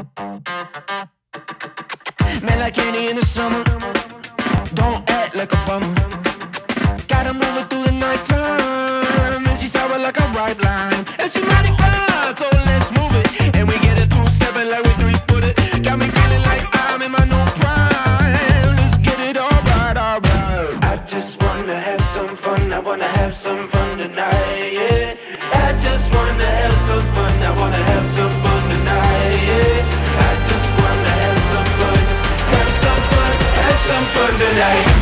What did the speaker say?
Man like candy in the summer. Don't act like a bummer. Gotta move through the night time. And she's sour like a right line. And she mighty fine, so let's move it. And we get it two stepping like we three footed. Got me feeling like I'm in my new prime. Let's get it all right, all right. I just wanna have some fun. I wanna have some fun tonight. life